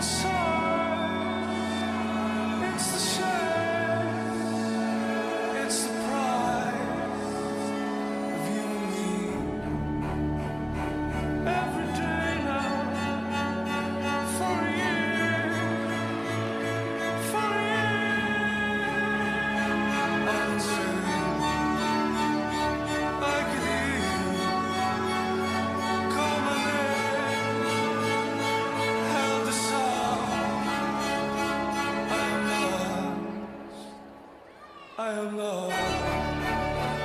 so am love.